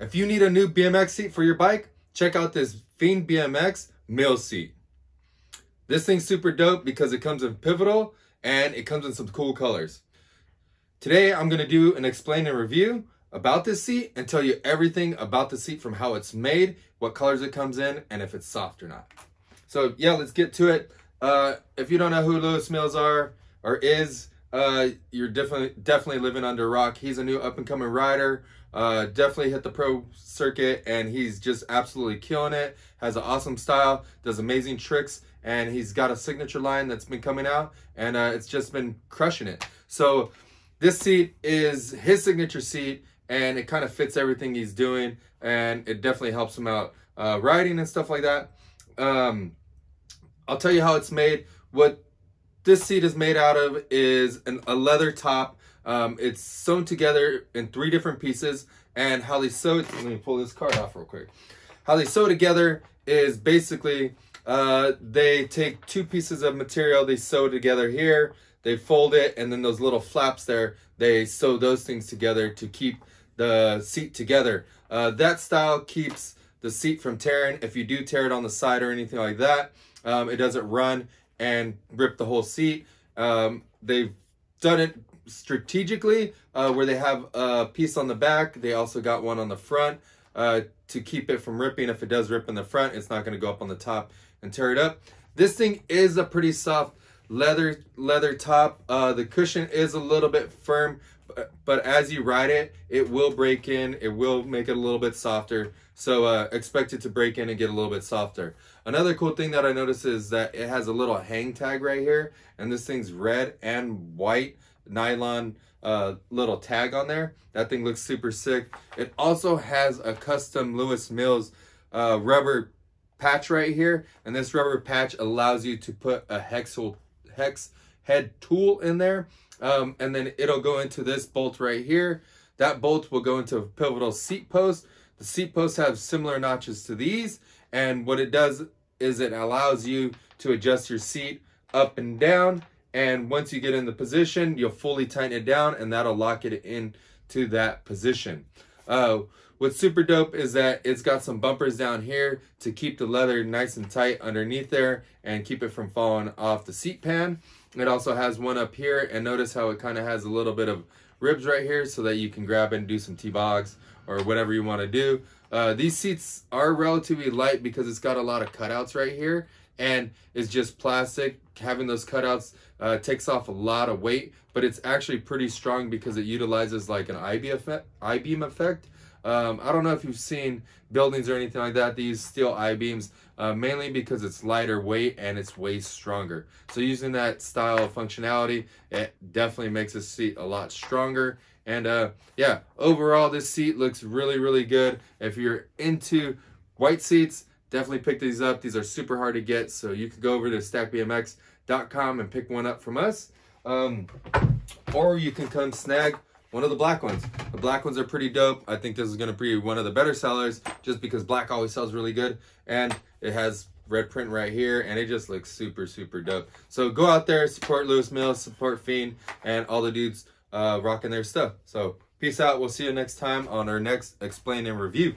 If you need a new BMX seat for your bike, check out this Fiend BMX Mills seat. This thing's super dope because it comes in pivotal and it comes in some cool colors. Today, I'm gonna do an explain and review about this seat and tell you everything about the seat from how it's made, what colors it comes in, and if it's soft or not. So yeah, let's get to it. Uh, if you don't know who Lewis Mills are or is, uh, you're definitely definitely living under rock. He's a new up and coming rider. Uh, definitely hit the pro circuit, and he's just absolutely killing it. Has an awesome style, does amazing tricks, and he's got a signature line that's been coming out, and uh, it's just been crushing it. So this seat is his signature seat, and it kind of fits everything he's doing, and it definitely helps him out uh, riding and stuff like that. Um, I'll tell you how it's made. What this seat is made out of is an, a leather top. Um, it's sewn together in three different pieces. And how they sew it, let me pull this card off real quick. How they sew together is basically uh, they take two pieces of material, they sew together here, they fold it, and then those little flaps there, they sew those things together to keep the seat together. Uh, that style keeps the seat from tearing. If you do tear it on the side or anything like that, um, it doesn't run and rip the whole seat. Um, they've done it strategically uh, where they have a piece on the back. They also got one on the front uh, to keep it from ripping. If it does rip in the front, it's not going to go up on the top and tear it up. This thing is a pretty soft leather leather top. Uh, the cushion is a little bit firm, but, but as you ride it, it will break in. It will make it a little bit softer. So uh, expect it to break in and get a little bit softer. Another cool thing that I noticed is that it has a little hang tag right here. And this thing's red and white nylon uh, little tag on there. That thing looks super sick. It also has a custom Lewis Mills uh, rubber patch right here. And this rubber patch allows you to put a hex, hex head tool in there. Um, and then it'll go into this bolt right here. That bolt will go into a pivotal seat post the seat posts have similar notches to these, and what it does is it allows you to adjust your seat up and down, and once you get in the position, you'll fully tighten it down, and that'll lock it in to that position. Uh, what's super dope is that it's got some bumpers down here to keep the leather nice and tight underneath there and keep it from falling off the seat pan. It also has one up here, and notice how it kind of has a little bit of ribs right here so that you can grab and do some T-bogs or whatever you want to do. Uh, these seats are relatively light because it's got a lot of cutouts right here and it's just plastic. Having those cutouts uh, takes off a lot of weight, but it's actually pretty strong because it utilizes like an I-beam effect. I-beam effect. Um, I don't know if you've seen buildings or anything like that. These steel I-beams, uh, mainly because it's lighter weight and it's way stronger. So using that style of functionality, it definitely makes the seat a lot stronger and uh, yeah, overall, this seat looks really, really good. If you're into white seats, definitely pick these up. These are super hard to get, so you can go over to stackedbmx.com and pick one up from us. Um, or you can come snag one of the black ones. The black ones are pretty dope. I think this is going to be one of the better sellers just because black always sells really good. And it has red print right here and it just looks super, super dope. So go out there, support Lewis Mills, support Fiend, and all the dudes uh, rocking their stuff. So peace out. We'll see you next time on our next explain and review.